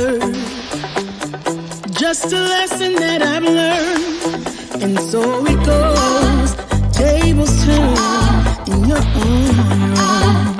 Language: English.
learn. Just a lesson that I've learned. And so it goes. Tables turn in your own room.